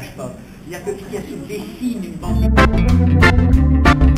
ces, ces- C'est-à-dire que Picasso dessine une bande